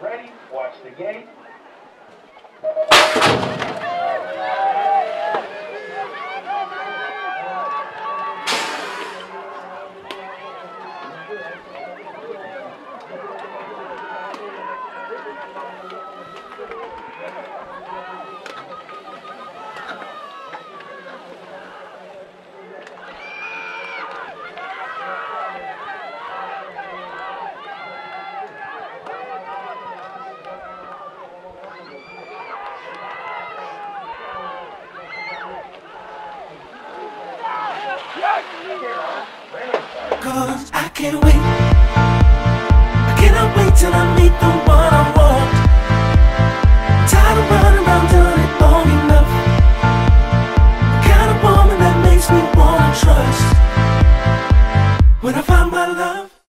Ready. Watch the gate. Cause I can't wait. I cannot wait till I meet the one I want. Tired of running around doing it long enough. The kind of woman that makes me wanna trust. When I find my love.